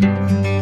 Bye.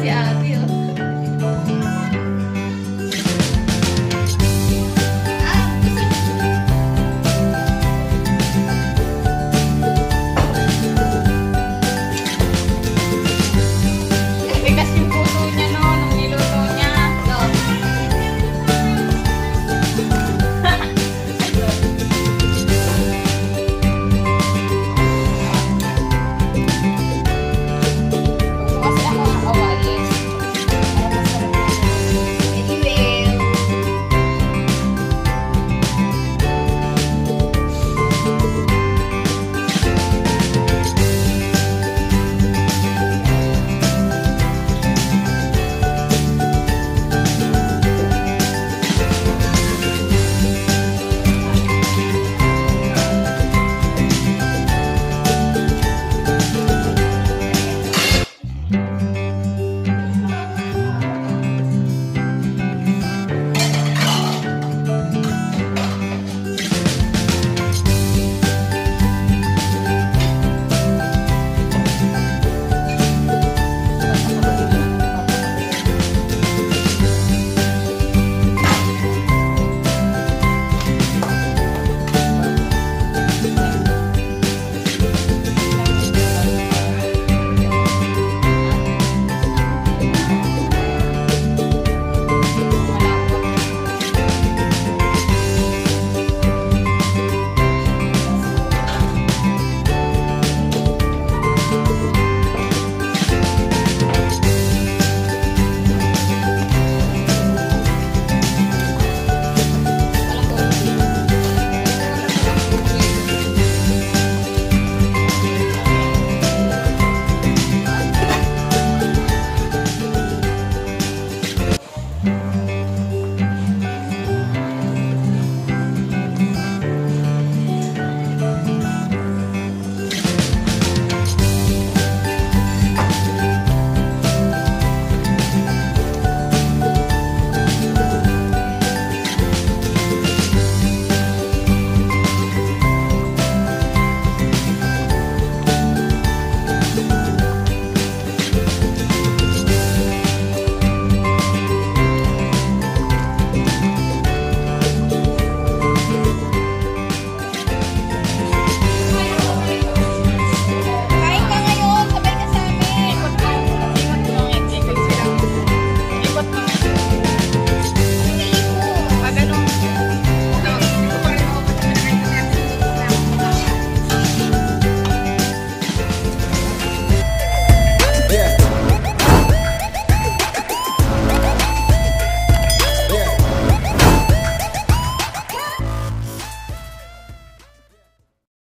sih Ati